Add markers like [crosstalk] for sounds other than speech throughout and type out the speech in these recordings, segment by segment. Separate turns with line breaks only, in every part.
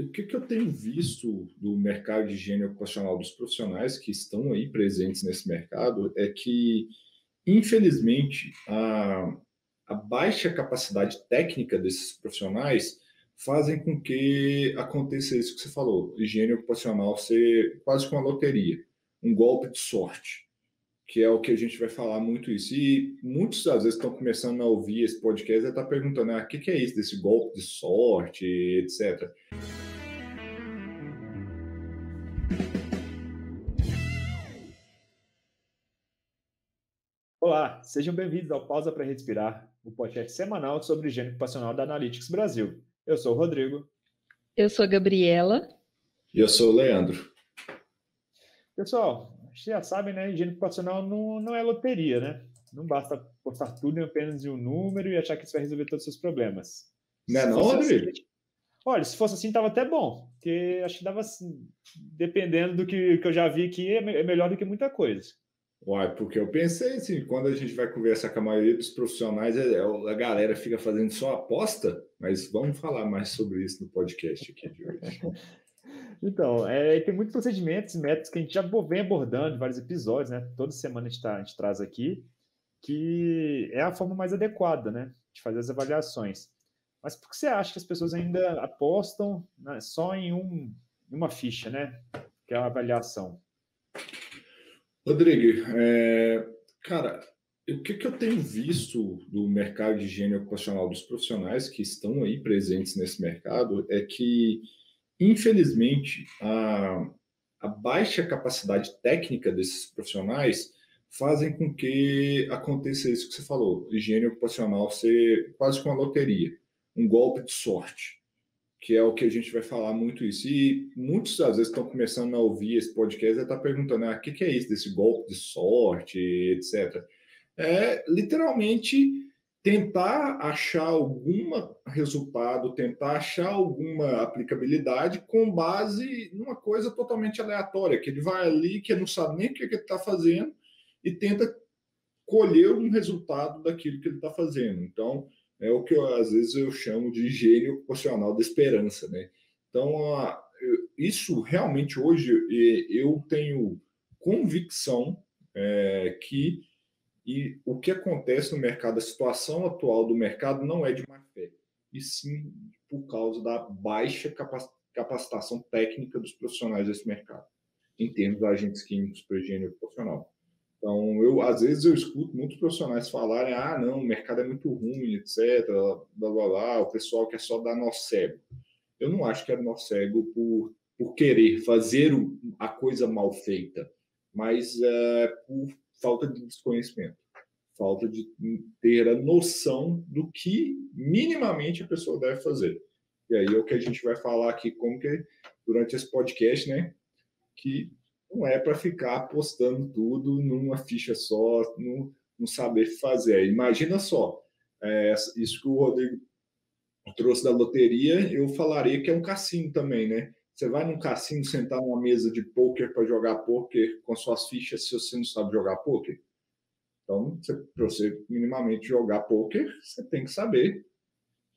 o que, que eu tenho visto do mercado de higiene ocupacional dos profissionais que estão aí presentes nesse mercado é que, infelizmente, a, a baixa capacidade técnica desses profissionais fazem com que aconteça isso que você falou, higiene ocupacional ser quase como uma loteria, um golpe de sorte que é o que a gente vai falar muito isso. E muitos, às vezes, estão começando a ouvir esse podcast e estão tá perguntando, ah, o que, que é isso, desse golpe de sorte, etc.
Olá, sejam bem-vindos ao Pausa para Respirar, o podcast semanal sobre higiene ocupacional da Analytics Brasil. Eu sou o Rodrigo.
Eu sou a Gabriela.
E eu sou o Leandro.
Pessoal, vocês já sabem, né? Higiene ocupacional não, não é loteria, né? Não basta postar tudo em apenas um número e achar que isso vai resolver todos os seus problemas.
Não é não, Rodrigo?
Assim, olha, se fosse assim, tava até bom. Porque acho que dava assim, dependendo do que, que eu já vi aqui, é, é melhor do que muita coisa.
Uai, porque eu pensei assim, quando a gente vai conversar com a maioria dos profissionais, é, é, a galera fica fazendo só aposta, mas vamos falar mais sobre isso no podcast aqui de hoje. [laughs]
Então, é, tem muitos procedimentos, métodos que a gente já vem abordando em vários episódios, né? Toda semana a gente, tá, a gente traz aqui, que é a forma mais adequada, né? De fazer as avaliações. Mas por que você acha que as pessoas ainda apostam né, só em um, uma ficha, né? Que é a avaliação?
Rodrigo, é, cara, o que, que eu tenho visto do mercado de higiene ocupacional dos profissionais que estão aí presentes nesse mercado é que Infelizmente, a, a baixa capacidade técnica desses profissionais fazem com que aconteça isso que você falou, higiene ocupacional ser quase como uma loteria, um golpe de sorte, que é o que a gente vai falar muito isso. E muitos, às vezes, estão começando a ouvir esse podcast e estão tá perguntando, ah, o que, que é isso, desse golpe de sorte, etc. É, literalmente, tentar achar algum resultado, tentar achar alguma aplicabilidade com base numa coisa totalmente aleatória, que ele vai ali, que não sabe nem o que ele está fazendo e tenta colher um resultado daquilo que ele está fazendo. Então, é o que eu, às vezes eu chamo de higiene ocupacional da esperança, né? Então, isso realmente hoje eu tenho convicção é, que e o que acontece no mercado, a situação atual do mercado não é de má fé, e sim por causa da baixa capacitação técnica dos profissionais desse mercado, em termos de agentes químicos para higiene ocupacional. Então, eu às vezes eu escuto muitos profissionais falarem: ah, não, o mercado é muito ruim, etc. Blá, blá, blá, o pessoal quer só dar nó cego. Eu não acho que é nó cego por, por querer fazer a coisa mal feita, mas é, por falta de desconhecimento, falta de ter a noção do que minimamente a pessoa deve fazer. E aí é o que a gente vai falar aqui como que durante esse podcast, né, que não é para ficar postando tudo numa ficha só, não, saber fazer. Imagina só, é, isso que o Rodrigo trouxe da loteria, eu falaria que é um cassino também, né? Você vai num cassino sentar numa mesa de poker para jogar poker com suas fichas se você não sabe jogar poker? Então, para você minimamente jogar poker, você tem que saber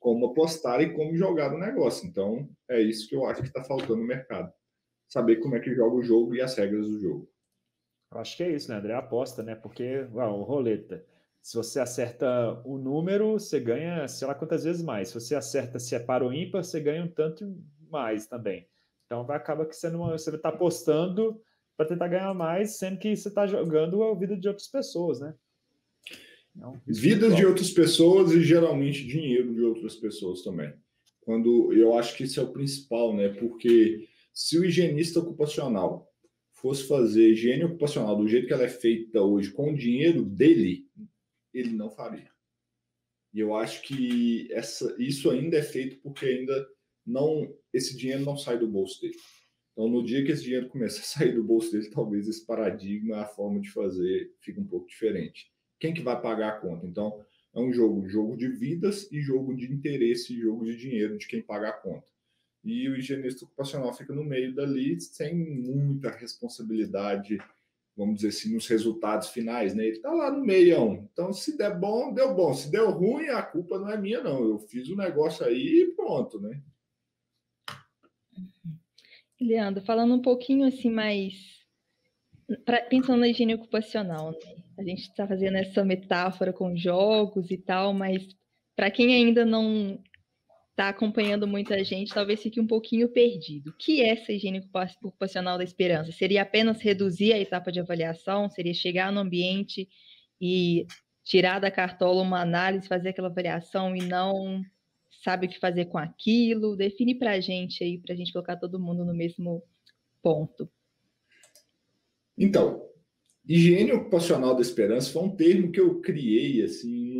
como apostar e como jogar no negócio. Então, é isso que eu acho que está faltando no mercado. Saber como é que joga o jogo e as regras do jogo.
Acho que é isso, né, André? Aposta, né? Porque, uau, roleta. Se você acerta o número, você ganha sei lá quantas vezes mais. Se você acerta se é para ou ímpar, você ganha um tanto mais também. Então vai acaba que você não você está apostando para tentar ganhar mais, sendo que você está jogando a vida de outras pessoas, né?
Não, Vidas de outras pessoas e geralmente dinheiro de outras pessoas também. Quando eu acho que isso é o principal, né? Porque se o higienista ocupacional fosse fazer higiene ocupacional do jeito que ela é feita hoje com o dinheiro dele, ele não faria. E eu acho que essa, isso ainda é feito porque ainda não esse dinheiro não sai do bolso dele. Então, no dia que esse dinheiro começa a sair do bolso dele, talvez esse paradigma, a forma de fazer, fique um pouco diferente. Quem que vai pagar a conta? Então, é um jogo, jogo de vidas e jogo de interesse, jogo de dinheiro de quem paga a conta. E o higienista ocupacional fica no meio dali, sem muita responsabilidade, vamos dizer assim, nos resultados finais, né? Ele está lá no meião. Então, se der bom, deu bom. Se deu ruim, a culpa não é minha, não. Eu fiz o negócio aí e pronto, né?
Leandro, falando um pouquinho assim mais pra, pensando na higiene ocupacional, né? A gente está fazendo essa metáfora com jogos e tal, mas para quem ainda não está acompanhando muita gente, talvez fique um pouquinho perdido. O que é essa higiene ocupacional da esperança? Seria apenas reduzir a etapa de avaliação? Seria chegar no ambiente e tirar da cartola uma análise, fazer aquela avaliação e não sabe o que fazer com aquilo? Define para a gente aí, para a gente colocar todo mundo no mesmo ponto.
Então, higiene ocupacional da esperança foi um termo que eu criei assim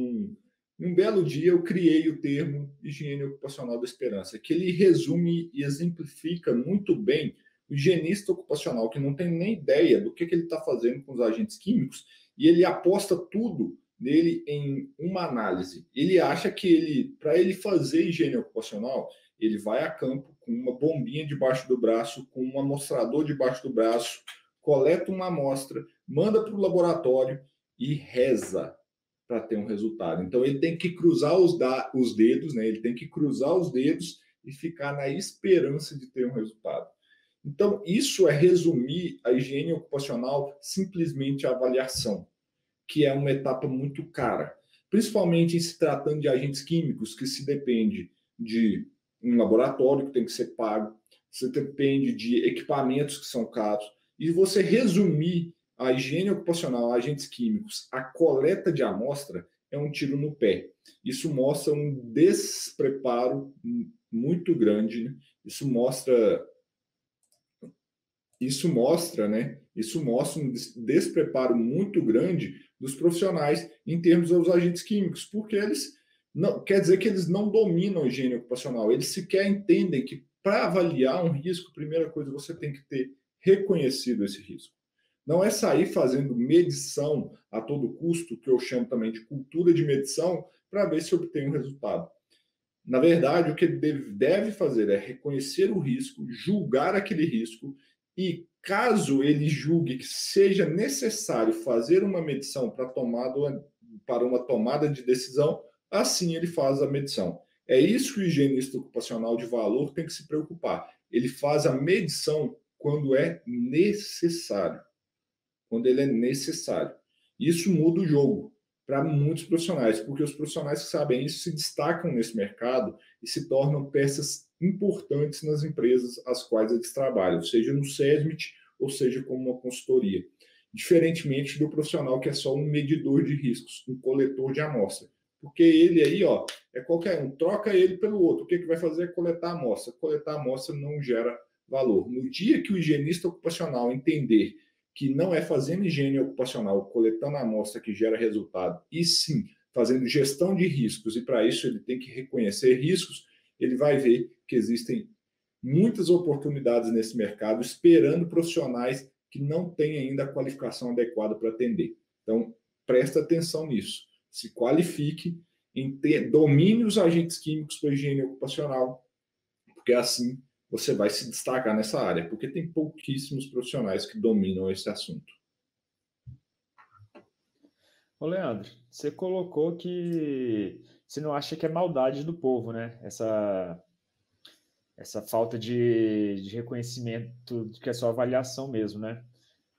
num, belo dia eu criei o termo higiene ocupacional da esperança, que ele resume e exemplifica muito bem o higienista ocupacional que não tem nem ideia do que, que ele está fazendo com os agentes químicos e ele aposta tudo nele em uma análise. Ele acha que ele, para ele fazer higiene ocupacional, ele vai a campo com uma bombinha debaixo do braço, com um amostrador debaixo do braço, coleta uma amostra, manda para o laboratório e reza para ter um resultado. Então ele tem que cruzar os, da, os dedos, né? Ele tem que cruzar os dedos e ficar na esperança de ter um resultado. Então isso é resumir a higiene ocupacional simplesmente a avaliação, que é uma etapa muito cara, principalmente em se tratando de agentes químicos que se depende de um laboratório que tem que ser pago, você depende de equipamentos que são caros, e você resumir a higiene ocupacional, agentes químicos, a coleta de amostra, é um tiro no pé. Isso mostra um despreparo muito grande, né? isso mostra isso mostra, né? Isso mostra um despreparo muito grande dos profissionais em termos dos agentes químicos, porque eles não quer dizer que eles não dominam a higiene ocupacional, eles sequer entendem que para avaliar um risco, primeira coisa você tem que ter reconhecido esse risco. Não é sair fazendo medição a todo custo, que eu chamo também de cultura de medição, para ver se obtém um resultado. Na verdade, o que ele deve fazer é reconhecer o risco, julgar aquele risco e, caso ele julgue que seja necessário fazer uma medição para, tomada, para uma tomada de decisão, assim ele faz a medição. É isso que o higienista ocupacional de valor tem que se preocupar. Ele faz a medição quando é necessário. Quando ele é necessário. Isso muda o jogo para muitos profissionais, porque os profissionais que sabem isso se destacam nesse mercado e se tornam peças importantes nas empresas às quais eles trabalham, seja no SESMIT ou seja como uma consultoria. Diferentemente do profissional que é só um medidor de riscos, um coletor de amostra. Porque ele aí, ó, é qualquer um, troca ele pelo outro. O que, que vai fazer é coletar a amostra. Coletar a amostra não gera valor. No dia que o higienista ocupacional entender que não é fazendo higiene ocupacional, coletando a amostra que gera resultado, e sim fazendo gestão de riscos, e para isso ele tem que reconhecer riscos, ele vai ver que existem muitas oportunidades nesse mercado esperando profissionais que não têm ainda a qualificação adequada para atender. Então, presta atenção nisso. Se qualifique, domine os agentes químicos para higiene ocupacional, porque assim você vai se destacar nessa área, porque tem pouquíssimos profissionais que dominam esse assunto.
Ô Leandro, você colocou que você não acha que é maldade do povo, né? Essa, essa falta de, de reconhecimento que é só avaliação mesmo, né?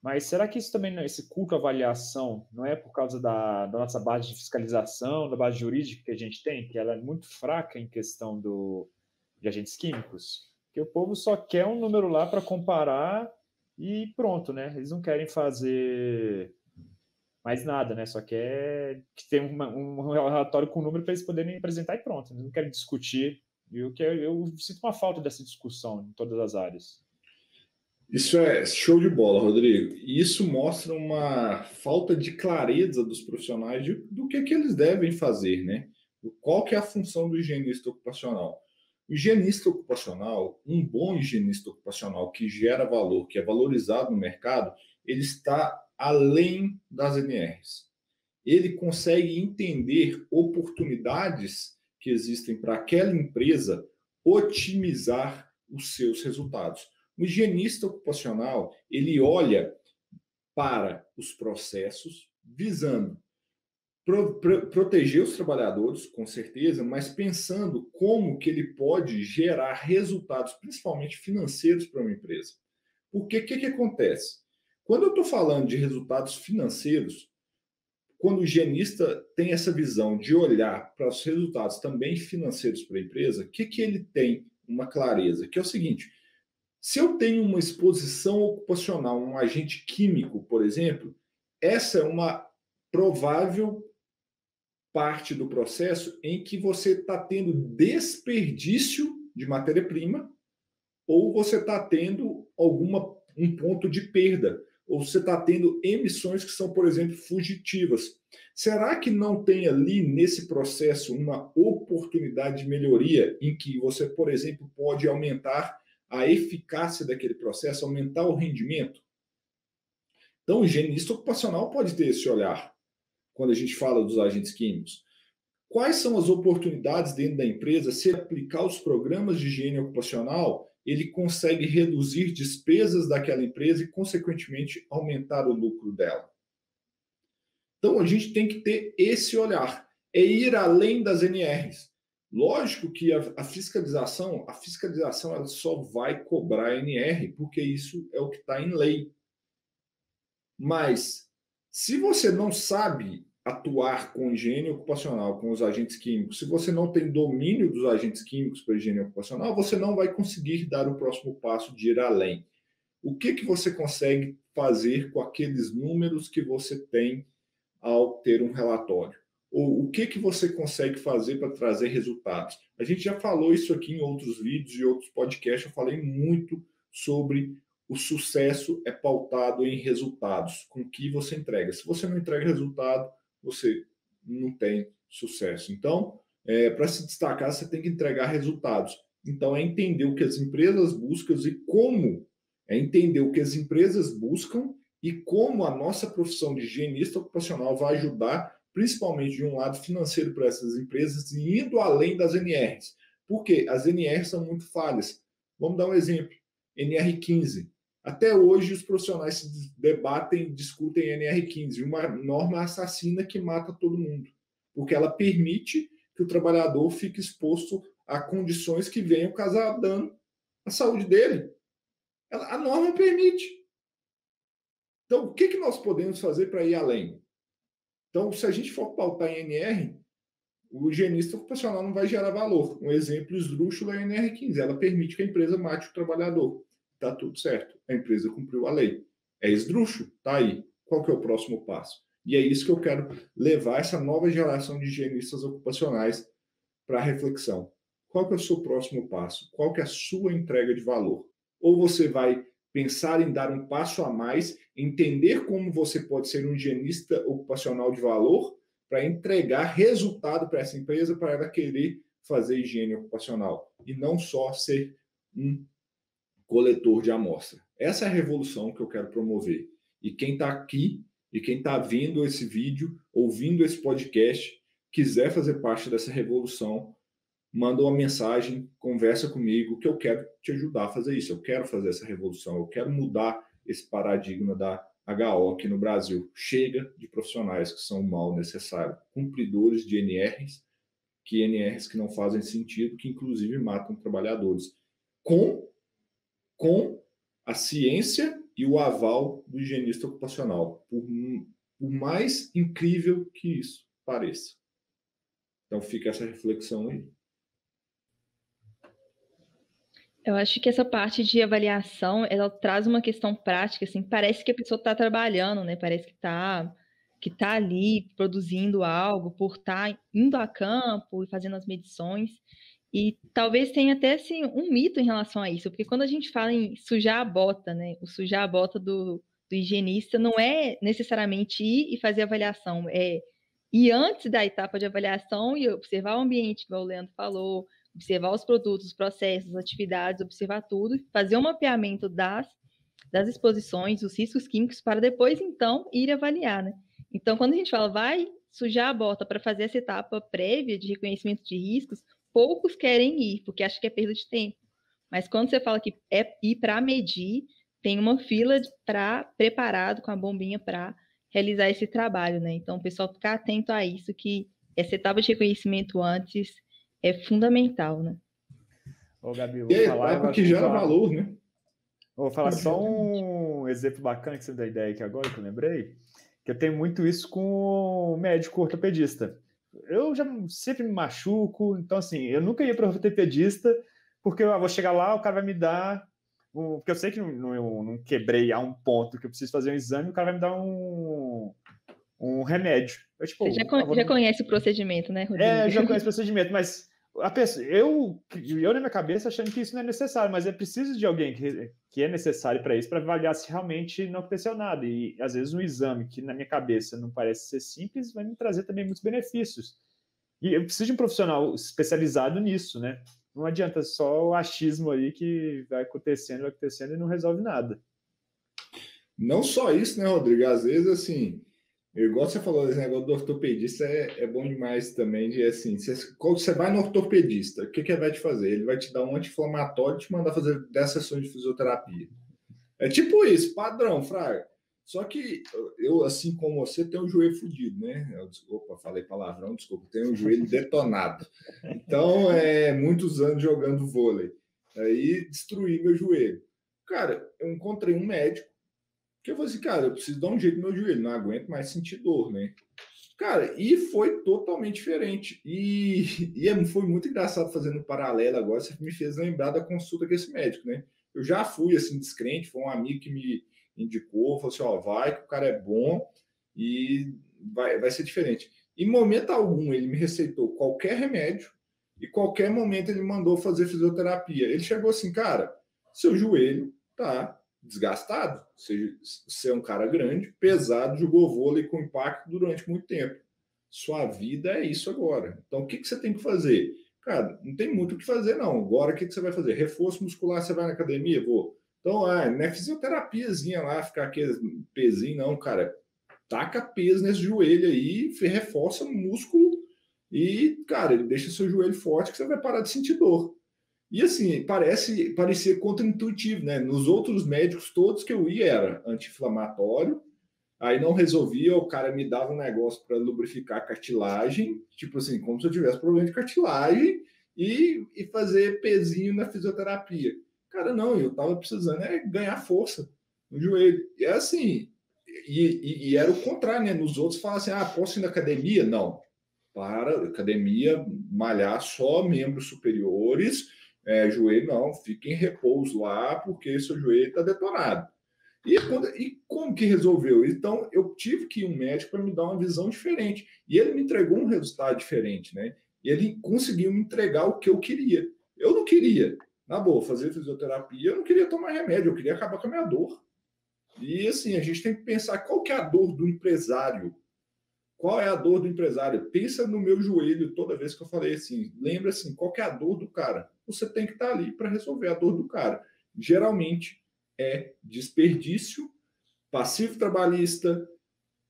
Mas será que isso também, esse culto à avaliação, não é por causa da, da, nossa base de fiscalização, da base jurídica que a gente tem, que ela é muito fraca em questão do, de agentes químicos? Que o povo só quer um número lá para comparar e pronto, né? Eles não querem fazer mais nada, né? Só quer que tenha uma, um relatório com número para eles poderem apresentar e pronto. Eles não querem discutir. E eu, quero, eu sinto uma falta dessa discussão em todas as áreas.
Isso é show de bola, Rodrigo. Isso mostra uma falta de clareza dos profissionais de, do que, que eles devem fazer, né? Qual que é a função do higienista ocupacional? Higienista ocupacional, um bom higienista ocupacional que gera valor, que é valorizado no mercado, ele está além das NRs. Ele consegue entender oportunidades que existem para aquela empresa otimizar os seus resultados. O higienista ocupacional, ele olha para os processos visando pro, pro, proteger os trabalhadores, com certeza, mas pensando como que ele pode gerar resultados, principalmente financeiros, para uma empresa. Porque o que, que acontece? Quando eu estou falando de resultados financeiros, quando o higienista tem essa visão de olhar para os resultados também financeiros para a empresa, o que, que ele tem uma clareza? Que é o seguinte: se eu tenho uma exposição ocupacional, um agente químico, por exemplo, essa é uma provável parte do processo em que você está tendo desperdício de matéria-prima ou você está tendo alguma um ponto de perda ou você está tendo emissões que são, por exemplo, fugitivas. Será que não tem ali nesse processo uma oportunidade de melhoria em que você, por exemplo, pode aumentar a eficácia daquele processo, aumentar o rendimento? Então, o higienista ocupacional pode ter esse olhar quando a gente fala dos agentes químicos. Quais são as oportunidades dentro da empresa se aplicar os programas de higiene ocupacional ele consegue reduzir despesas daquela empresa e, consequentemente, aumentar o lucro dela. Então, a gente tem que ter esse olhar, é ir além das NRs. Lógico que a, a fiscalização, a fiscalização ela só vai cobrar NR, porque isso é o que está em lei. Mas, se você não sabe atuar com higiene ocupacional, com os agentes químicos, se você não tem domínio dos agentes químicos para higiene ocupacional, você não vai conseguir dar o próximo passo de ir além. O que, que você consegue fazer com aqueles números que você tem ao ter um relatório? Ou o que, que você consegue fazer para trazer resultados? A gente já falou isso aqui em outros vídeos e outros podcasts, eu falei muito sobre o sucesso é pautado em resultados, com que você entrega. Se você não entrega resultado, você não tem sucesso. Então, é, para se destacar, você tem que entregar resultados. Então, é entender o que as empresas buscam e como, é entender o que as empresas buscam e como a nossa profissão de higienista ocupacional vai ajudar, principalmente de um lado financeiro para essas empresas e indo além das NRs. Porque as NRs são muito falhas. Vamos dar um exemplo. NR15. Até hoje, os profissionais debatem, discutem NR15, uma norma assassina que mata todo mundo, porque ela permite que o trabalhador fique exposto a condições que venham causar dano à saúde dele. Ela, a norma permite. Então, o que, que nós podemos fazer para ir além? Então, se a gente for pautar em NR, o higienista ocupacional não vai gerar valor. Um exemplo esdrúxulo é a NR15. Ela permite que a empresa mate o trabalhador está tudo certo. A empresa cumpriu a lei. É esdrúxulo? Tá aí. Qual que é o próximo passo? E é isso que eu quero levar essa nova geração de higienistas ocupacionais para reflexão. Qual que é o seu próximo passo? Qual que é a sua entrega de valor? Ou você vai pensar em dar um passo a mais, entender como você pode ser um higienista ocupacional de valor para entregar resultado para essa empresa, para ela querer fazer higiene ocupacional e não só ser um coletor de amostra. Essa é a revolução que eu quero promover. E quem está aqui e quem está vendo esse vídeo, ouvindo esse podcast, quiser fazer parte dessa revolução, manda uma mensagem, conversa comigo, que eu quero te ajudar a fazer isso. Eu quero fazer essa revolução, eu quero mudar esse paradigma da HO aqui no Brasil. Chega de profissionais que são mal necessários, cumpridores de NRs, que NRs que não fazem sentido, que inclusive matam trabalhadores, com com a ciência e o aval do higienista ocupacional, por, por mais incrível que isso pareça. Então fica essa reflexão aí.
Eu acho que essa parte de avaliação, ela traz uma questão prática, assim, parece que a pessoa está trabalhando, né? Parece que está que tá ali produzindo algo por estar tá indo a campo e fazendo as medições. E talvez tenha até assim, um mito em relação a isso, porque quando a gente fala em sujar a bota, né? O sujar a bota do, do higienista não é necessariamente ir e fazer avaliação, é ir antes da etapa de avaliação e observar o ambiente, como o Leandro falou, observar os produtos, os processos, as atividades, observar tudo, fazer um mapeamento das, das exposições, os riscos químicos, para depois, então, ir avaliar, né? Então, quando a gente fala, vai sujar a bota para fazer essa etapa prévia de reconhecimento de riscos, poucos querem ir, porque acham que é perda de tempo. Mas quando você fala que é ir para medir, tem uma fila para preparado com a bombinha para realizar esse trabalho, né? Então, o pessoal ficar atento a isso, que essa etapa de reconhecimento antes é fundamental, né?
Ô, Gabi,
vou e falar... É que gera valor, né?
Vou falar só um exemplo bacana que você deu ideia aqui agora, que eu lembrei, que eu tenho muito isso com o médico ortopedista. Eu já sempre me machuco, então assim, eu nunca ia para o ortopedista, porque eu vou chegar lá, o cara vai me dar porque eu sei que não, não, não, quebrei a um ponto que eu preciso fazer um exame, o cara vai me dar um, um remédio.
Eu, tipo, Você já, con já conhece o procedimento, né,
Rodrigo? É, já [laughs] conheço o procedimento, mas pessoa, eu, eu na minha cabeça achando que isso não é necessário, mas é preciso de alguém que, que é necessário para isso, para avaliar se realmente não aconteceu nada. E às vezes um exame que na minha cabeça não parece ser simples vai me trazer também muitos benefícios. E eu preciso de um profissional especializado nisso, né? não adianta só o achismo aí que vai acontecendo, vai acontecendo e não resolve nada.
Não só isso, né, Rodrigo? Às vezes, assim, igual você falou, esse negócio do ortopedista é, é bom demais também, de assim, você, quando você vai no ortopedista, o que, que ele vai te fazer? Ele vai te dar um anti-inflamatório e te mandar fazer 10 sessões de fisioterapia. É tipo isso, padrão, Fraga. Só que eu, assim como você, tenho o joelho fudido, né? Eu, opa, falei palavrão, desculpa, tenho o joelho detonado. Então, é muitos anos jogando vôlei. Aí destruí meu joelho. Cara, eu encontrei um médico que eu falei assim, cara, eu preciso dar um jeito no meu joelho, não aguento mais sentir dor, né? Cara, e foi totalmente diferente. E, [laughs] e é, foi muito engraçado fazendo um paralelo agora. Você me fez lembrar da consulta com esse médico, né? Eu já fui assim descrente, foi um amigo que me indicou, falou assim: ó, vai, que o cara é bom e vai, vai ser diferente. Em momento algum, ele me receitou qualquer remédio e qualquer momento ele mandou fazer fisioterapia. Ele chegou assim, cara, seu joelho tá desgastado. Você, você é um cara grande, pesado, jogou vôlei com impacto durante muito tempo. Sua vida é isso agora. Então, o que, que você tem que fazer? Cara, não tem muito o que fazer, não. Agora, o que, que você vai fazer? Reforço muscular, você vai na academia? Vou. Então, ah, não é fisioterapiazinha lá, ficar aquele pezinho, não, cara. Taca peso nesse joelho aí, reforça o músculo e, cara, ele deixa seu joelho forte que você vai parar de sentir dor. E assim, parece parecer contra-intuitivo, né? Nos outros médicos todos que eu ia era anti-inflamatório, aí não resolvia, o cara me dava um negócio para lubrificar a cartilagem, tipo assim, como se eu tivesse problema de cartilagem, e, e fazer pezinho na fisioterapia. Cara, não, eu tava precisando é ganhar força no joelho. E é assim, e, e, e era o contrário, né? Nos outros falavam assim: ah, posso ir na academia? Não. Para academia, malhar só membros superiores, é, joelho não, fique em repouso lá, porque seu joelho está detonado. E, quando, e, como que resolveu? Então, eu tive que ir um médico para me dar uma visão diferente. E ele me entregou um resultado diferente, né? E ele conseguiu me entregar o que eu queria. Eu não queria na boa, fazer fisioterapia, eu não queria tomar remédio, eu queria acabar com a minha dor. E assim, a gente tem que pensar qual que é a dor do empresário. Qual é a dor do empresário? Pensa no meu joelho toda vez que eu falei assim. Lembra assim, qual é a dor do cara? Você tem que estar ali para resolver a dor do cara. Geralmente é desperdício, passivo trabalhista,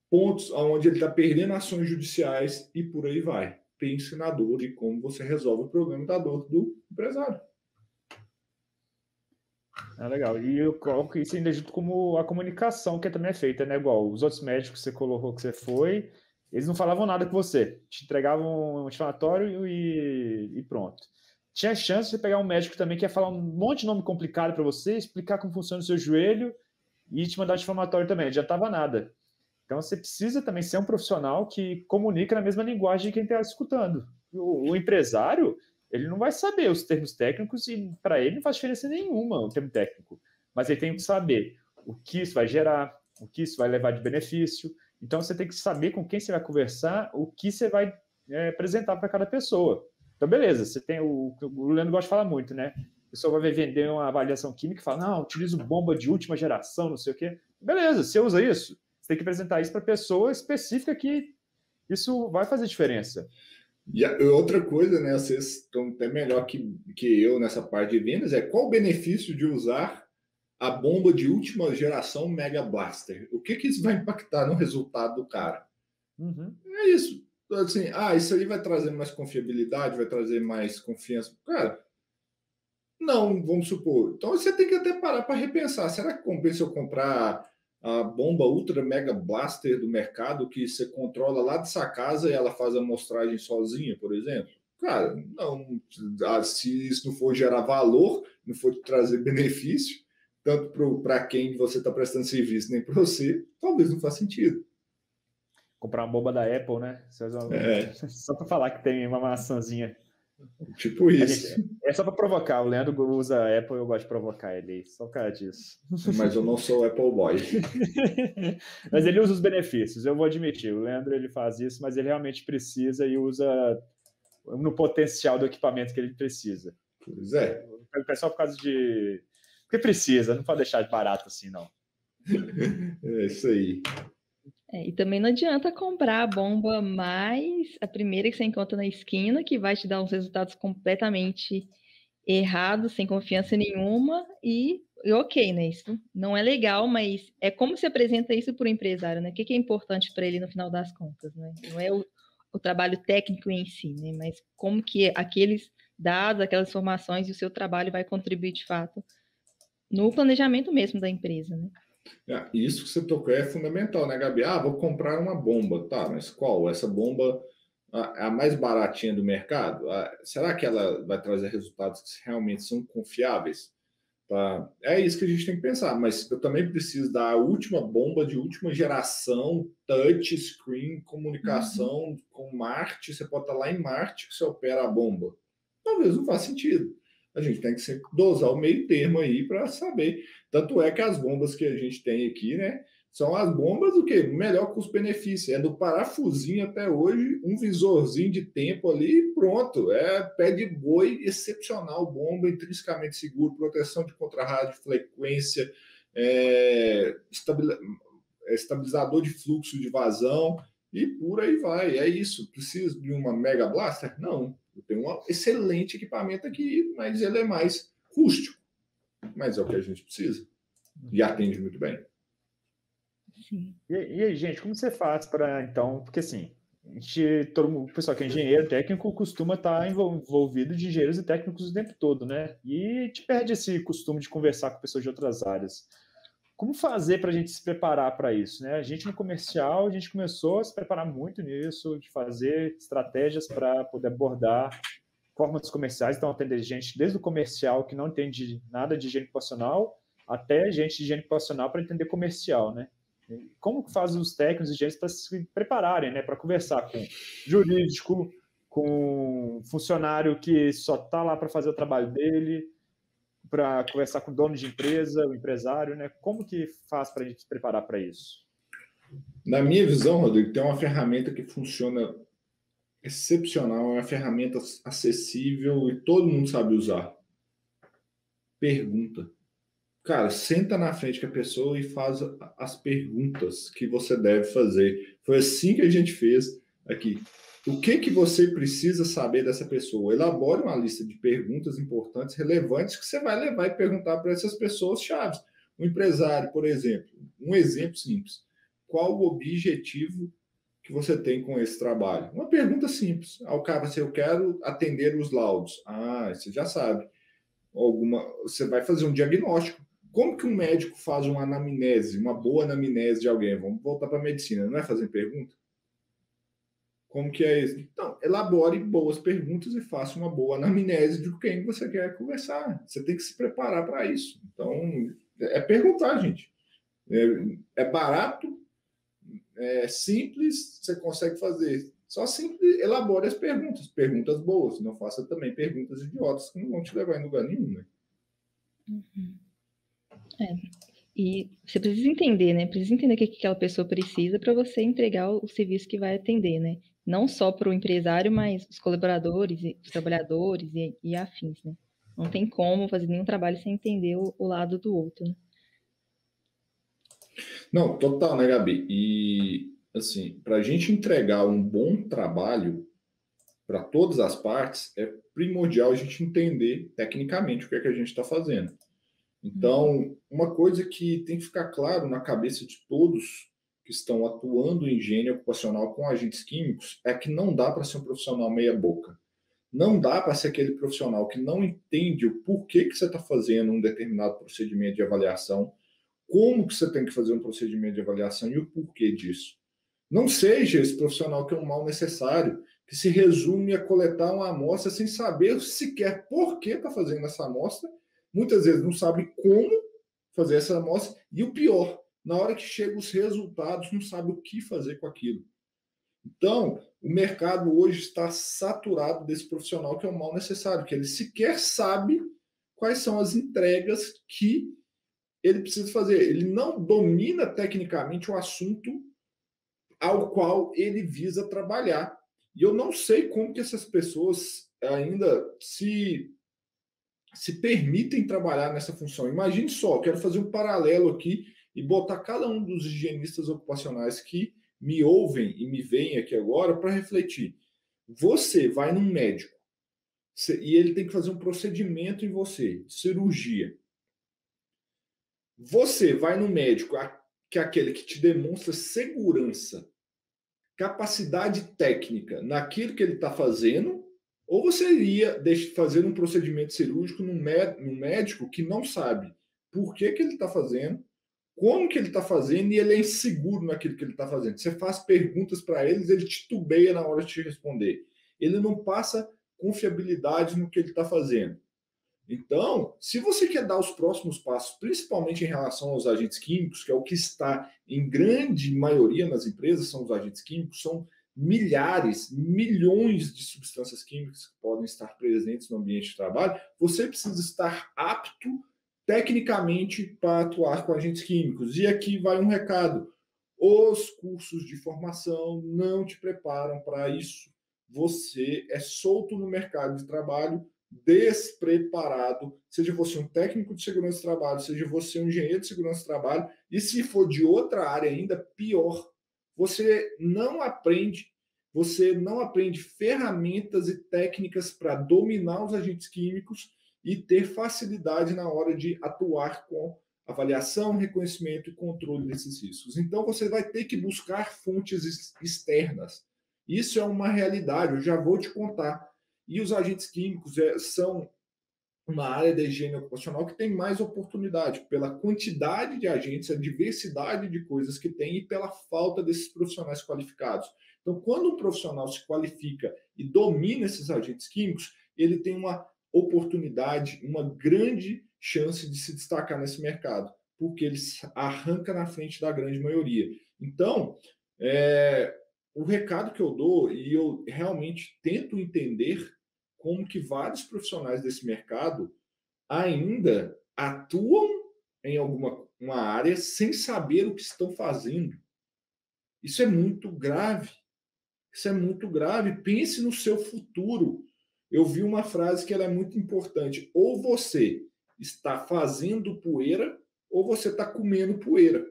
pontos onde ele está perdendo ações judiciais e por aí vai. Pense na dor e como você resolve o problema da dor do empresário.
É legal. E eu coloco isso ainda junto como a comunicação que também é feita, né? Igual os outros médicos que você colocou que você foi, eles não falavam nada com você. Te entregavam um anti-inflamatório e, e pronto. Tinha chance de pegar um médico também que ia falar um monte de nome complicado para você, explicar como funciona o seu joelho e te mandar anti-inflamatório também. Não adiantava nada. Então você precisa também ser um profissional que comunica na mesma linguagem de quem está escutando. O, o empresário, ele não vai saber os termos técnicos e para ele não faz diferença nenhuma o termo técnico. Mas ele tem que saber o que isso vai gerar, o que isso vai levar de benefício. Então você tem que saber com quem você vai conversar, o que você vai é, apresentar para cada pessoa. Então, beleza, você tem o. O Leandro gosta de falar muito, né? A pessoa vai vender uma avaliação química e fala: não, utilizo bomba de última geração, não sei o quê. Beleza, você usa isso. Você tem que apresentar isso para pessoa específica que isso vai fazer diferença.
E outra coisa, né? Vocês estão até melhor que, que eu nessa parte de vendas, é qual o benefício de usar a bomba de última geração Mega Blaster? O que, que isso vai impactar no resultado do cara? Uhum. É isso. Assim, ah, isso aí vai trazer mais confiabilidade, vai trazer mais confiança. Cara, não, vamos supor. Então você tem que até parar para repensar. Será que compensa eu comprar a bomba ultra mega blaster do mercado que você controla lá de sua casa e ela faz a amostragem sozinha, por exemplo? Cara, não. Ah, se isso não for gerar valor, não for trazer benefício, tanto para quem você está prestando serviço, nem para você, talvez não faça sentido.
Comprar uma bomba da Apple, né? É. Só [laughs] para falar que tem uma maçãzinha
Tipo isso.
Gente, é só para provocar. O Leandro usa Apple, eu gosto de provocar ele. Só por causa disso.
Mas eu não sou Apple Boy. [laughs]
mas ele usa os benefícios, eu vou admitir. O Leandro ele faz isso, mas ele realmente precisa e usa no potencial do equipamento que ele precisa.
Pois é.
O pessoal por causa de. Porque precisa, não pode deixar de barato assim, não. [laughs]
É isso aí.
É, e também não adianta comprar a bomba mais a primeira que você encontra na esquina, que vai te dar uns resultados completamente errados, sem confiança nenhuma, e, e ok, né? Isso não é legal, mas é como se apresenta isso para o empresário, né? O que, que é importante para ele no final das contas, né? Não é o, o trabalho técnico em si, né? Mas como que aqueles dados, aquelas informações e o seu trabalho vai contribuir de fato no planejamento mesmo da empresa, né?
É, isso que você tocou é fundamental, né, Gabi? Ah, vou comprar uma bomba, tá, mas qual? Essa bomba é a mais baratinha do mercado? Ah, será que ela vai trazer resultados que realmente são confiáveis? Tá? É isso que a gente tem que pensar, mas eu também preciso da última bomba de última geração, touch screen, comunicação uhum. com Marte. Você pode estar lá em Marte que você opera a bomba. Talvez não faça sentido a gente tem que sempre dosar o meio termo aí para saber. Tanto é que as bombas que a gente tem aqui, né? São as bombas do que? Melhor custo-benefício. É do parafusinho até hoje, um visorzinho de tempo ali pronto. É pé de boi excepcional, bomba intrinsecamente seguro, proteção de contra-rádio, frequência, é, estabilizador de fluxo de vazão e por aí vai. É isso. Precisa de uma Mega Blaster? Não. Eu tenho um excelente equipamento aqui, mas ele é mais rústico. Mas é o que a gente precisa. E atende muito bem.
E, e aí, gente, como você faz para então? Porque assim, a gente, todo o pessoal que é engenheiro técnico costuma estar envolvido de engenheiros e técnicos o tempo todo, né? E te perde esse costume de conversar com pessoas de outras áreas. Como fazer para a gente se preparar para isso? Né? A gente no comercial, a gente começou a se preparar muito nisso, de fazer estratégias para poder abordar formas comerciais. Então, atender gente desde o comercial que não entende nada de higiene ocupacional até gente de higiene ocupacional para entender comercial, né? Como faz os técnicos e gente para se prepararem, né? Para conversar com jurídico, com funcionário que só está lá para fazer o trabalho dele, para conversar com o dono de empresa, o empresário, né? Como que faz para a gente se preparar para isso?
Na minha visão, Rodrigo, tem uma ferramenta que funciona excepcional, é uma ferramenta acessível e todo mundo sabe usar. Pergunta. Cara, senta na frente com a pessoa e faz as perguntas que você deve fazer. Foi assim que a gente fez aqui. O que, que você precisa saber dessa pessoa? Elabore uma lista de perguntas importantes, relevantes, que você vai levar e perguntar para essas pessoas chaves. Um empresário, por exemplo, um exemplo simples. Qual o objetivo que você tem com esse trabalho? Uma pergunta simples. Ao cara, se eu quero atender os laudos. Ah, você já sabe. Alguma, você vai fazer um diagnóstico. Como que um médico faz uma anamnese, uma boa anamnese de alguém? Vamos voltar para a medicina, não é fazer pergunta? Como que é isso? Então, elabore boas perguntas e faça uma boa anamnese de quem você quer conversar. Você tem que se preparar para isso. Então, é perguntar, gente. É, é barato, é simples, você consegue fazer. Só simples, elabore as perguntas, perguntas boas. Não faça também perguntas idiotas que não vão te levar em lugar nenhum, né?
Uhum. É. E você precisa entender, né? Precisa entender o que aquela pessoa precisa para você entregar o serviço que vai atender, né? Não só para o empresário, mas os colaboradores, os trabalhadores e, e, afins, né? Não tem como fazer nenhum trabalho sem entender o, o lado do outro, né?
Não, total, né, Gabi? E, assim, para a gente entregar um bom trabalho para todas as partes, é primordial a gente entender tecnicamente o que é que a gente está fazendo. Então, uma coisa que tem que ficar claro na cabeça de todos que estão atuando em higiene ocupacional com agentes químicos é que não dá para ser um profissional meia-boca. Não dá para ser aquele profissional que não entende o porquê que você está fazendo um determinado procedimento de avaliação, como que você tem que fazer um procedimento de avaliação e o porquê disso. Não seja esse profissional que é um mal necessário, que se resume a coletar uma amostra sem saber sequer por que está fazendo essa amostra, muitas vezes não sabe como fazer essa amostra, e o pior, na hora que chegam os resultados, não sabe o que fazer com aquilo. Então, o mercado hoje está saturado desse profissional que é um mal necessário, que ele sequer sabe quais são as entregas que ele precisa fazer. Ele não domina tecnicamente o assunto ao qual ele visa trabalhar. E eu não sei como que essas pessoas ainda se se permitem trabalhar nessa função. Imagine só, quero fazer um paralelo aqui e botar cada um dos higienistas ocupacionais que me ouvem e me veem aqui agora para refletir. Você vai num médico e ele tem que fazer um procedimento em você, cirurgia. Você vai no médico, que é aquele que te demonstra segurança capacidade técnica naquilo que ele está fazendo, ou você iria fazer um procedimento cirúrgico num, médico que não sabe por que, que ele está fazendo, como que ele está fazendo e ele é inseguro naquilo que ele está fazendo. Você faz perguntas para eles, ele titubeia na hora de te responder. Ele não passa confiabilidade no que ele está fazendo. Então, se você quer dar os próximos passos, principalmente em relação aos agentes químicos, que é o que está em grande maioria nas empresas, são os agentes químicos, são milhares, milhões de substâncias químicas que podem estar presentes no ambiente de trabalho, você precisa estar apto tecnicamente para atuar com agentes químicos. E aqui vai um recado: os cursos de formação não te preparam para isso. Você é solto no mercado de trabalho despreparado, seja você um técnico de segurança do trabalho, seja você um engenheiro de segurança do trabalho, e se for de outra área ainda, pior. Você não aprende, você não aprende ferramentas e técnicas para dominar os agentes químicos e ter facilidade na hora de atuar com avaliação, reconhecimento e controle desses riscos. Então você vai ter que buscar fontes externas. Isso é uma realidade, eu já vou te contar e os agentes químicos é, são uma área da higiene ocupacional que tem mais oportunidade, pela quantidade de agentes, a diversidade de coisas que tem e pela falta desses profissionais qualificados. Então, quando um profissional se qualifica e domina esses agentes químicos, ele tem uma oportunidade, uma grande chance de se destacar nesse mercado, porque ele arranca na frente da grande maioria. Então, é, o recado que eu dou, e eu realmente tento entender como que vários profissionais desse mercado ainda atuam em alguma uma área sem saber o que estão fazendo. Isso é muito grave. Isso é muito grave. Pense no seu futuro. Eu vi uma frase que ela é muito importante. Ou você está fazendo poeira, ou você está comendo poeira.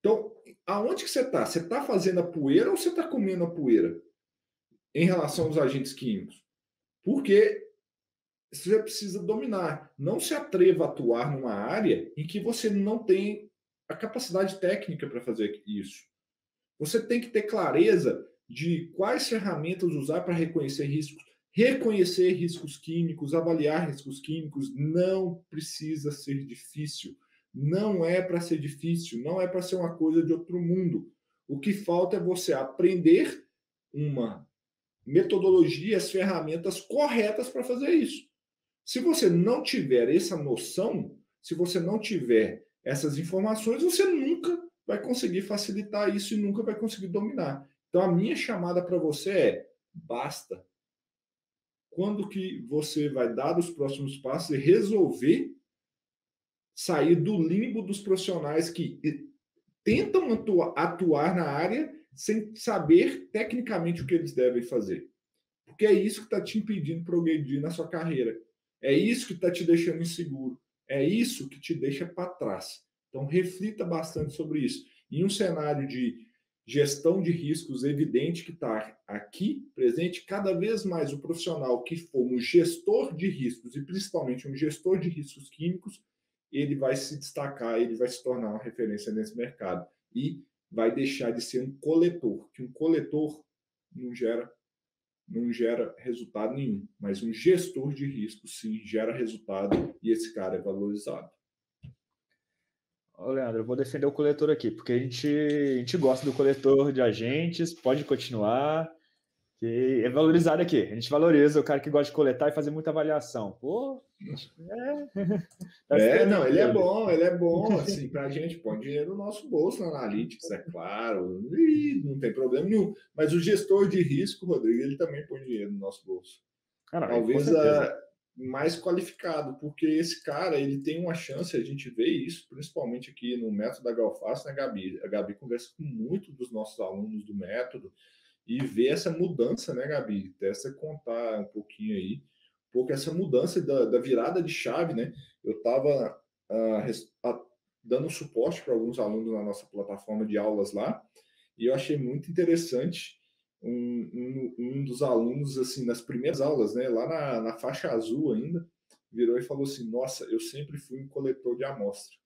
Então, aonde que você está? Você está fazendo a poeira ou você está comendo a poeira? em relação aos agentes químicos? Porque você precisa dominar. Não se atreva a atuar numa área em que você não tem a capacidade técnica para fazer isso. Você tem que ter clareza de quais ferramentas usar para reconhecer riscos. Reconhecer riscos químicos, avaliar riscos químicos, não precisa ser difícil. Não é para ser difícil, não é para ser uma coisa de outro mundo. O que falta é você aprender uma metodologia, as ferramentas corretas para fazer isso. Se você não tiver essa noção, se você não tiver essas informações, você nunca vai conseguir facilitar isso e nunca vai conseguir dominar. Então a minha chamada para você é: basta. Quando que você vai dar os próximos passos e resolver sair do limbo dos profissionais que tentam atuar na área sem saber tecnicamente o que eles devem fazer. Porque é isso que está te impedindo progredir na sua carreira. É isso que está te deixando inseguro. É isso que te deixa para trás. Então, reflita bastante sobre isso. Em um cenário de gestão de riscos evidente que está aqui presente, cada vez mais o profissional que for um gestor de riscos, e principalmente um gestor de riscos químicos, ele vai se destacar, ele vai se tornar uma referência nesse mercado. E vai deixar de ser um coletor, que um coletor não gera não gera resultado nenhum, mas um gestor de risco sim gera resultado e esse cara é valorizado.
Ô, Leandro, eu vou defender o coletor aqui, porque a gente, a gente gosta do coletor de agentes, pode continuar, que é valorizado aqui. A gente valoriza o cara que gosta de coletar e fazer muita avaliação. Pô,
é. [laughs] Tá é, não, ele é bom, ele é bom, assim, para a gente põe dinheiro no nosso bolso na Analytics, é claro, e não tem problema nenhum. Mas o gestor de risco, Rodrigo, ele também põe dinheiro no nosso bolso. Cara, Talvez a, mais qualificado, porque esse cara ele tem uma chance, a gente vê isso, principalmente aqui no método da Galface, né, Gabi? A Gabi conversa com muitos dos nossos alunos do método e vê essa mudança, né, Gabi? Você contar um pouquinho aí, porque essa mudança da, da virada de chave, né? Eu estava uh, uh, dando suporte para alguns alunos na nossa plataforma de aulas lá, e eu achei muito interessante um, um, um, dos alunos, assim, nas primeiras aulas, né, lá na, na faixa azul ainda, virou e falou assim: Nossa, eu sempre fui um coletor de amostra.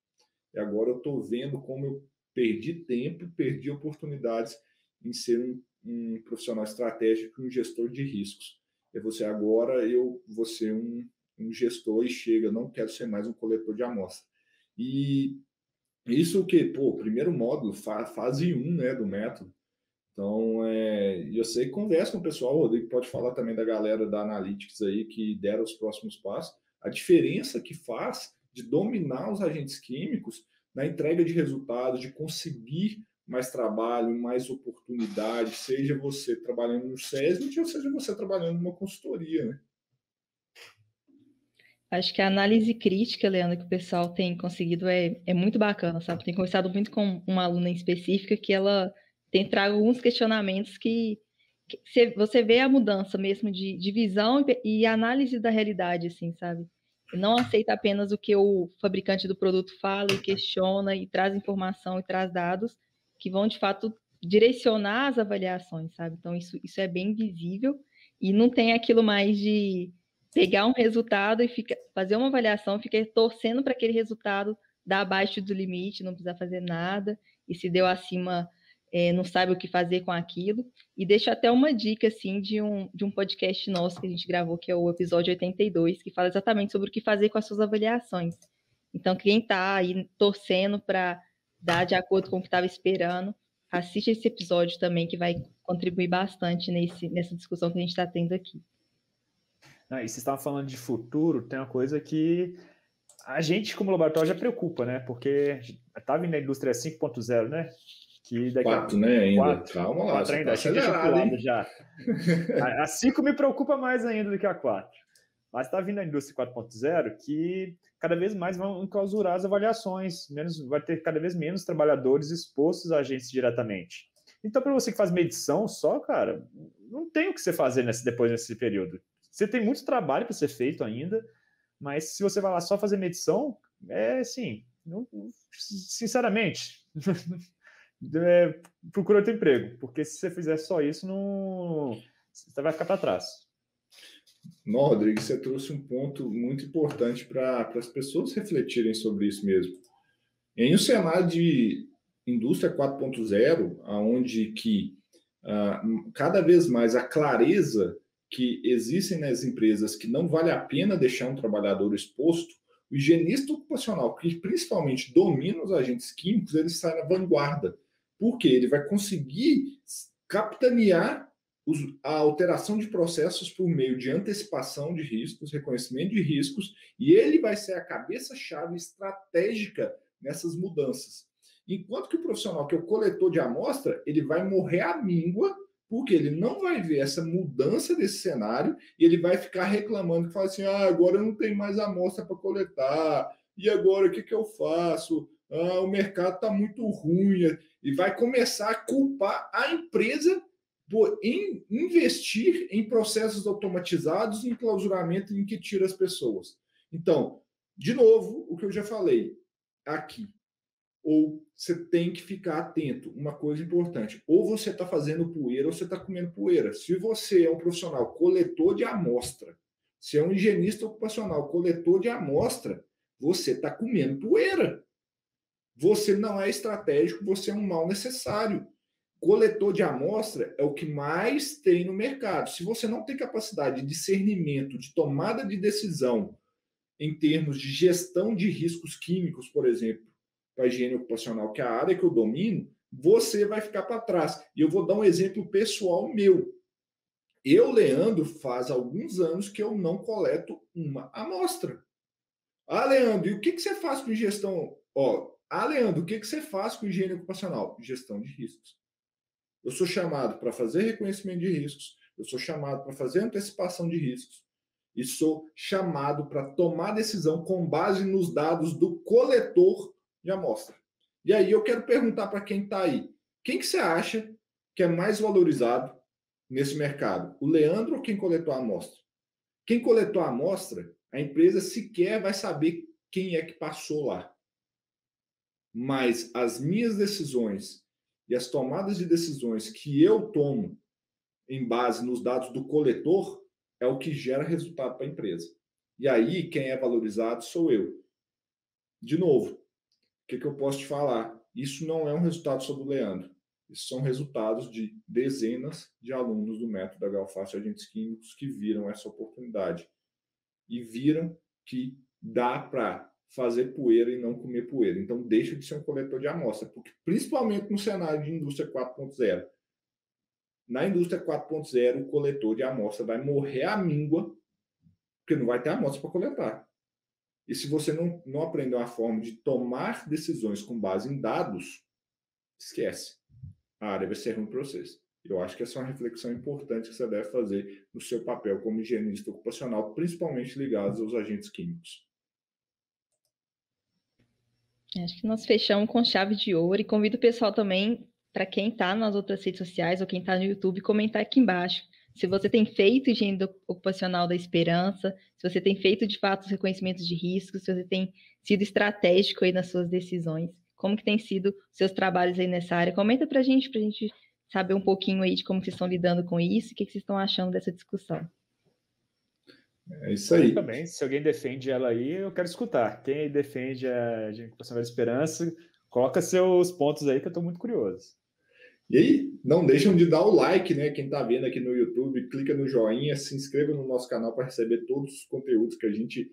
E agora eu estou vendo como eu perdi tempo, perdi oportunidades em ser um, um profissional estratégico, um gestor de riscos. E você agora eu vou ser um, um gestor e chega, não quero ser mais um coletor de amostra. E isso que, pô, primeiro módulo, fase 1 né, do método, então, é, eu sei que conversa com o pessoal, o Rodrigo pode falar também da galera da Analytics aí que deram os próximos passos, a diferença que faz de dominar os agentes químicos na entrega de resultados, de conseguir mais trabalho, mais oportunidade, seja você trabalhando no SESMIT ou seja você trabalhando numa consultoria, né?
Acho que a análise crítica, Leandro, que o pessoal tem conseguido é, é muito bacana, sabe? Tem conversado muito com uma aluna em específica que ela tem trago alguns questionamentos que, que você vê a mudança mesmo de, de visão e, e análise da realidade, assim, sabe? Não aceita apenas o que o fabricante do produto fala e questiona e traz informação e traz dados que vão, de fato, direcionar as avaliações, sabe? Então, isso, isso é bem visível e não tem aquilo mais de pegar um resultado e fica, fazer uma avaliação, ficar torcendo para aquele resultado dar abaixo do limite, não precisar fazer nada, e se deu acima, é, não sabe o que fazer com aquilo. E deixo até uma dica assim de um, de um podcast nosso que a gente gravou, que é o episódio 82, que fala exatamente sobre o que fazer com as suas avaliações. Então, quem está aí torcendo para dar de acordo com o que estava esperando, assiste esse episódio também, que vai contribuir bastante nesse, nessa discussão que a gente está tendo aqui.
Ah, e você estava falando de futuro, tem uma coisa que a gente, como laboratório, já preocupa, né? Porque está vindo a indústria 5.0, né?
Que daqui quatro, a... né? Ainda. Quatro, Calma lá. Quatro ainda. Tá
Achei que já. [laughs] a 5 me preocupa mais ainda do que a 4. Mas está vindo a indústria 4.0 que cada vez mais vão enclausurar as avaliações, menos, vai ter cada vez menos trabalhadores expostos a agentes diretamente. Então, para você que faz medição só, cara, não tem o que você fazer nesse, depois nesse período. Você tem muito trabalho para ser feito ainda, mas se você vai lá só fazer medição, é assim, não, sinceramente, [laughs] é, procura outro emprego, porque se você fizer só isso, não, você vai ficar para trás.
Não, Rodrigo, você trouxe um ponto muito importante para as pessoas refletirem sobre isso mesmo. Em um cenário de indústria 4.0, aonde que uh, cada vez mais a clareza que existem nas empresas que não vale a pena deixar um trabalhador exposto, o higienista ocupacional, que principalmente domina os agentes químicos, ele sai na vanguarda porque ele vai conseguir capitanear a alteração de processos por meio de antecipação de riscos, reconhecimento de riscos, e ele vai ser a cabeça-chave estratégica nessas mudanças. Enquanto que o profissional, que é o coletor de amostra, ele vai morrer à míngua, porque ele não vai ver essa mudança desse cenário e ele vai ficar reclamando, que fala assim, ah, agora eu não tenho mais amostra para coletar, e agora o que, que eu faço? Ah, o mercado está muito ruim e vai começar a culpar a empresa por in, investir em processos automatizados em clausuramento em que tira as pessoas. Então, de novo, o que eu já falei aqui. Ou você tem que ficar atento. Uma coisa importante: ou você está fazendo poeira ou você está comendo poeira. Se você é um profissional coletor de amostra, se é um higienista ocupacional coletor de amostra, você está comendo poeira. Você não é estratégico, você é um mal necessário. Coletor de amostra é o que mais tem no mercado. Se você não tem capacidade de discernimento, de tomada de decisão em termos de gestão de riscos químicos, por exemplo, para higiene ocupacional, que é a área que eu domino, você vai ficar para trás. E eu vou dar um exemplo pessoal meu. Eu, Leandro, faz alguns anos que eu não coleto uma amostra. Ah, Leandro, e o que, que você faz com gestão? Ó, ah, Leandro, o que, que você faz com higiene ocupacional? Gestão de riscos. Eu sou chamado para fazer reconhecimento de riscos, eu sou chamado para fazer antecipação de riscos e sou chamado para tomar decisão com base nos dados do coletor de amostra. E aí eu quero perguntar para quem está aí, quem que você acha que é mais valorizado nesse mercado? O Leandro ou quem coletou a amostra? Quem coletou a amostra, a empresa sequer vai saber quem é que passou lá mas as minhas decisões e as tomadas de decisões que eu tomo em base nos dados do coletor é o que gera resultado para a empresa. E aí, quem é valorizado sou eu. De novo, o que, que eu posso te falar? Isso não é um resultado só do Leandro. Isso são resultados de dezenas de alunos do método da Galface Agentes Químicos que viram essa oportunidade e viram que dá para fazer poeira e não comer poeira. Então, deixa de ser um coletor de amostra, porque principalmente no cenário de indústria 4.0. Na indústria 4.0, o coletor de amostra vai morrer à míngua, porque não vai ter amostra para coletar. E se você não, não aprender uma forma de tomar decisões com base em dados, esquece. A área vai ser ruim para vocês. Eu acho que essa é uma reflexão importante que você deve fazer no seu papel como higienista ocupacional, principalmente ligados aos agentes químicos.
Acho que nós fechamos com chave de ouro e convido o pessoal também, para quem está nas outras redes sociais ou quem está no YouTube, comentar aqui embaixo. Se você tem feito higiene ocupacional da esperança, se você tem feito de fato os reconhecimentos de riscos, se você tem sido estratégico aí nas suas decisões, como que tem sido seus trabalhos aí nessa área. Comenta para a gente, para a gente saber um pouquinho aí de como vocês estão lidando com isso e o que, que vocês estão achando dessa discussão.
É isso aí. Eu
também, se alguém defende ela aí, eu quero escutar. Quem defende a Recuperação da Esperança, coloca seus pontos aí que eu estou muito curioso.
E aí, não deixam de dar o like, né? Quem está vendo aqui no YouTube, clica no joinha, se inscreva no nosso canal para receber todos os conteúdos que a gente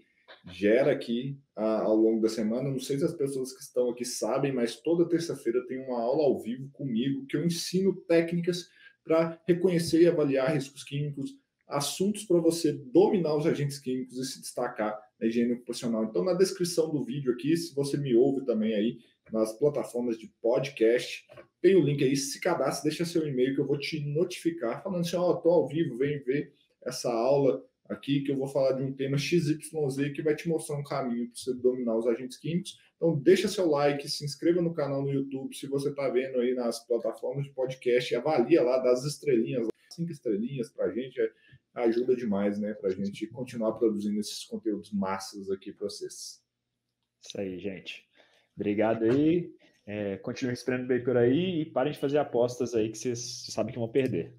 gera aqui a, ao longo da semana. Não sei se as pessoas que estão aqui sabem, mas toda terça-feira tem uma aula ao vivo comigo que eu ensino técnicas para reconhecer e avaliar riscos químicos, assuntos para você dominar os agentes químicos e se destacar na higiene ocupacional. Então, na descrição do vídeo aqui, se você me ouve também aí nas plataformas de podcast, tem o link aí, se cadastre, deixa seu e-mail que eu vou te notificar, falando assim, ó, oh, tô ao vivo, vem ver essa aula aqui que eu vou falar de um tema XYZ que vai te mostrar um caminho para você dominar os agentes químicos. Então, deixa seu like, se inscreva no canal no YouTube, se você está vendo aí nas plataformas de podcast, avalia lá, das estrelinhas, cinco estrelinhas para a gente, é ajuda demais, né, para a gente continuar produzindo esses conteúdos massas aqui para vocês.
Isso aí, gente. Obrigado aí. É, continue respirando bem por aí e parem de fazer apostas aí que vocês sabem que vão perder.